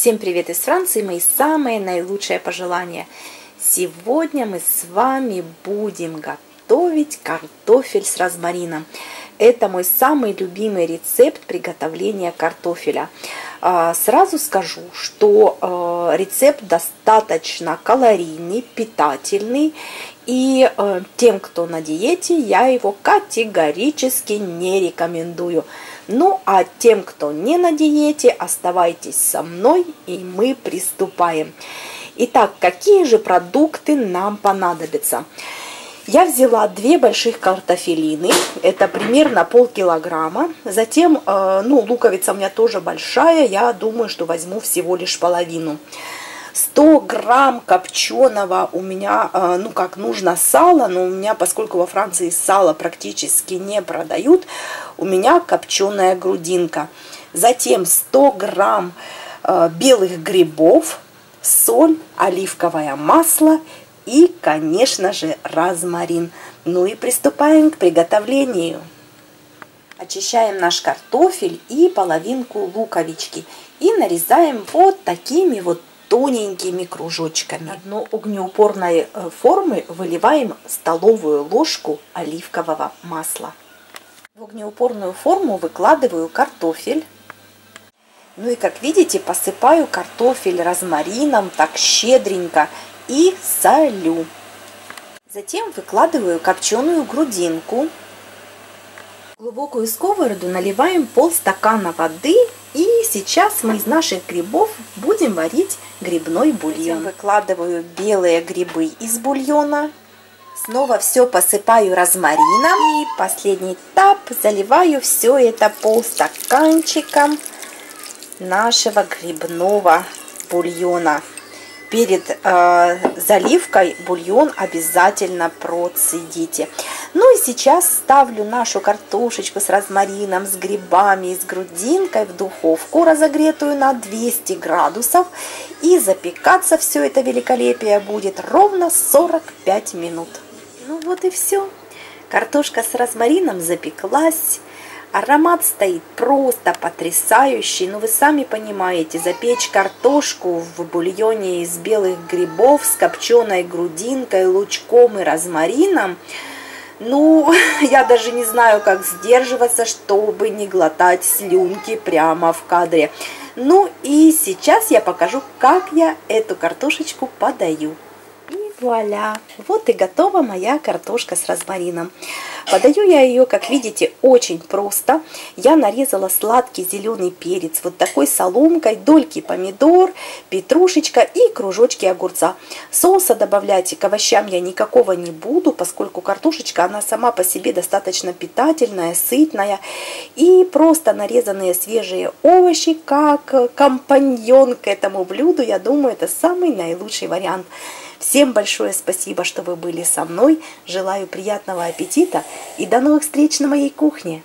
Всем привет из Франции, мои самые наилучшие пожелания. Сегодня мы с вами будем готовить картофель с розмарином. Это мой самый любимый рецепт приготовления картофеля. А, сразу скажу, что а, рецепт достаточно калорийный, питательный. И а, тем, кто на диете, я его категорически не рекомендую. Ну а тем, кто не на диете, оставайтесь со мной и мы приступаем. Итак, какие же продукты нам понадобятся? Я взяла две больших картофелины, это примерно полкилограмма. Затем, э, ну, луковица у меня тоже большая, я думаю, что возьму всего лишь половину. 100 грамм копченого у меня, э, ну как нужно сало, но у меня, поскольку во Франции сало практически не продают, у меня копченая грудинка. Затем 100 грамм э, белых грибов, соль, оливковое масло и, конечно же, розмарин. Ну и приступаем к приготовлению. Очищаем наш картофель и половинку луковички и нарезаем вот такими вот тоненькими кружочками. На дно огнеупорной э, формы выливаем столовую ложку оливкового масла. В огнеупорную форму выкладываю картофель. Ну и как видите, посыпаю картофель розмарином так щедренько и солю. Затем выкладываю копченую грудинку. В глубокую сковороду наливаем полстакана воды и сейчас мы из наших грибов будем варить грибной бульон. Выкладываю белые грибы из бульона. Снова все посыпаю розмарином. И последний этап заливаю все это полстаканчиком нашего грибного бульона перед э, заливкой бульон обязательно процедите. Ну и сейчас ставлю нашу картошечку с розмарином, с грибами и с грудинкой в духовку, разогретую на 200 градусов. И запекаться все это великолепие будет ровно 45 минут. Ну вот и все. Картошка с розмарином запеклась. Аромат стоит просто потрясающий, но вы сами понимаете, запечь картошку в бульоне из белых грибов с копченой грудинкой, лучком и розмарином, ну, я даже не знаю, как сдерживаться, чтобы не глотать слюнки прямо в кадре. Ну и сейчас я покажу, как я эту картошечку подаю. Вуаля! Вот и готова моя картошка с розмарином. Подаю я ее, как видите, очень просто. Я нарезала сладкий зеленый перец вот такой соломкой, дольки помидор, петрушечка и кружочки огурца. Соуса добавлять к овощам я никакого не буду, поскольку картошечка, она сама по себе достаточно питательная, сытная. И просто нарезанные свежие овощи, как компаньон к этому блюду, я думаю, это самый наилучший вариант. Всем большое спасибо, что вы были со мной. Желаю приятного аппетита и до новых встреч на моей кухне.